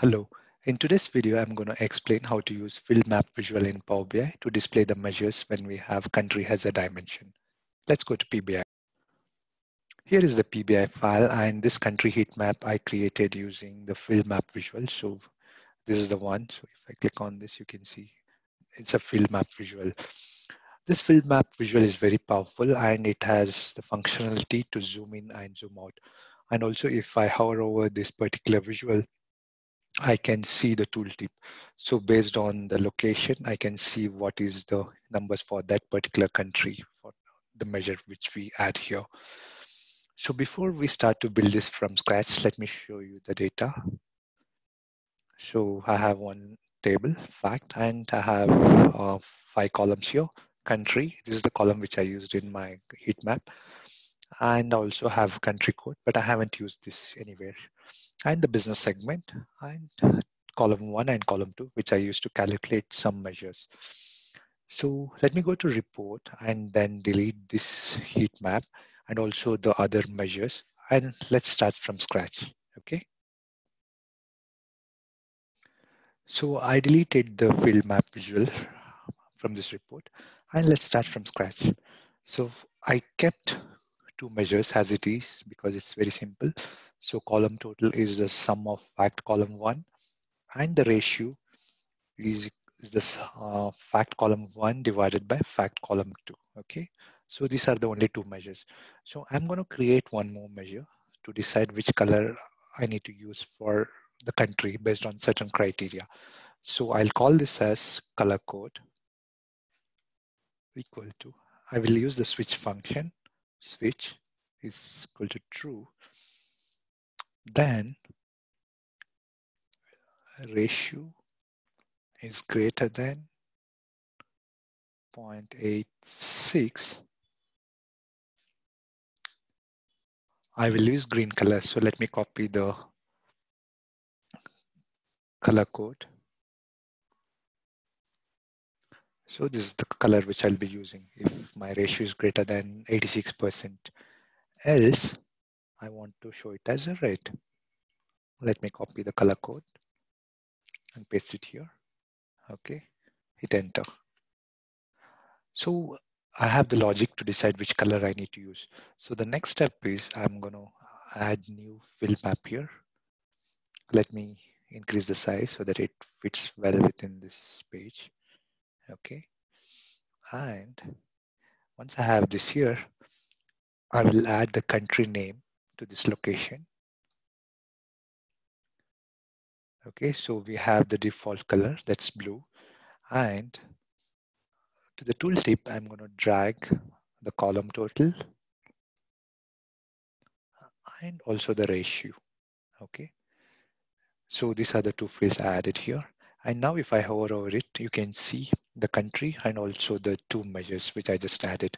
Hello. In today's video, I'm going to explain how to use filled map visual in Power BI to display the measures when we have country as a dimension. Let's go to PBI. Here is the PBI file and this country heat map I created using the filled map visual. So this is the one. So if I click on this, you can see it's a filled map visual. This filled map visual is very powerful and it has the functionality to zoom in and zoom out. And also if I hover over this particular visual, I can see the tooltip. So based on the location, I can see what is the numbers for that particular country for the measure which we add here. So before we start to build this from scratch, let me show you the data. So I have one table, fact, and I have uh, five columns here. Country, this is the column which I used in my heat map. And also have country code, but I haven't used this anywhere and the business segment and column one and column two, which I use to calculate some measures. So let me go to report and then delete this heat map and also the other measures. And let's start from scratch, okay? So I deleted the filled map visual from this report and let's start from scratch. So I kept two measures as it is because it's very simple. So column total is the sum of fact column one and the ratio is, is this uh, fact column one divided by fact column two, okay? So these are the only two measures. So I'm gonna create one more measure to decide which color I need to use for the country based on certain criteria. So I'll call this as color code equal to, I will use the switch function switch is equal to true, then ratio is greater than 0.86, I will use green color. So let me copy the color code. So this is the color which I'll be using if my ratio is greater than 86%. Else, I want to show it as a red. Let me copy the color code and paste it here. Okay, hit enter. So I have the logic to decide which color I need to use. So the next step is I'm going to add new fill map here. Let me increase the size so that it fits well within this page okay. And once I have this here I will add the country name to this location. Okay so we have the default color that's blue. And to the tooltip I'm going to drag the column total and also the ratio. Okay so these are the two fields I added here and now if I hover over it, you can see the country and also the two measures which I just added.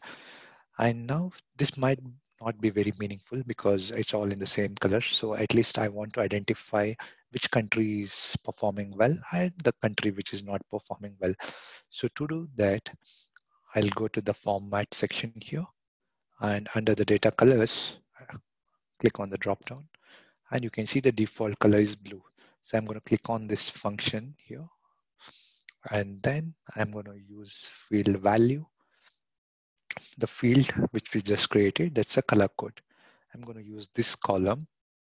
And now this might not be very meaningful because it's all in the same color. So at least I want to identify which country is performing well and the country which is not performing well. So to do that, I'll go to the format section here and under the data colors, click on the drop down and you can see the default color is blue. So I'm going to click on this function here. And then I'm going to use field value. The field which we just created, that's a color code. I'm going to use this column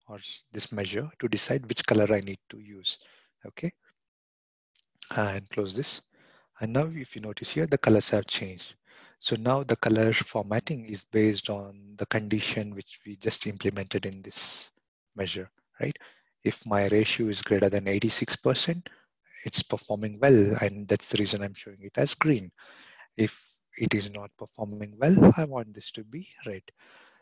or this measure to decide which color I need to use. Okay. And close this. And now if you notice here, the colors have changed. So now the color formatting is based on the condition which we just implemented in this measure, right? If my ratio is greater than 86%, it's performing well. And that's the reason I'm showing it as green. If it is not performing well, I want this to be red.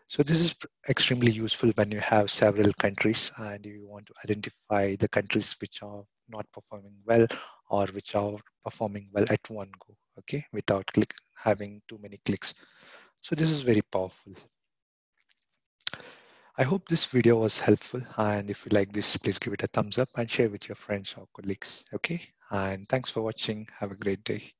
So this is extremely useful when you have several countries and you want to identify the countries which are not performing well or which are performing well at one go, okay, without click, having too many clicks. So this is very powerful. I hope this video was helpful. And if you like this, please give it a thumbs up and share with your friends or colleagues. Okay. And thanks for watching. Have a great day.